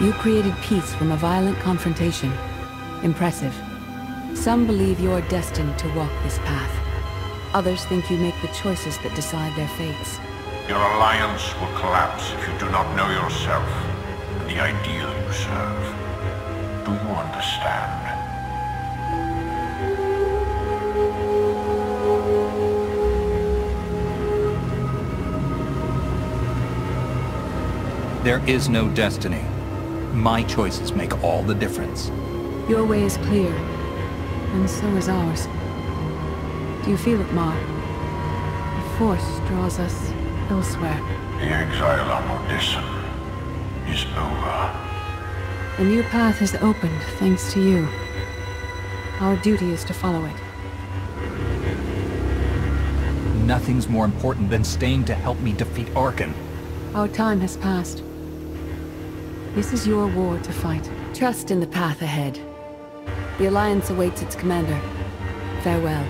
You created peace from a violent confrontation. Impressive. Some believe you're destined to walk this path. Others think you make the choices that decide their fates. Your alliance will collapse if you do not know yourself and the ideal you serve. Do you understand? There is no destiny. My choices make all the difference. Your way is clear, and so is ours. Do you feel it, Marr? The Force draws us elsewhere. The exile on Odessen is over. A new path has opened thanks to you. Our duty is to follow it. Nothing's more important than staying to help me defeat Arcann. Our time has passed. This is your war to fight. Trust in the path ahead. The Alliance awaits its commander. Farewell.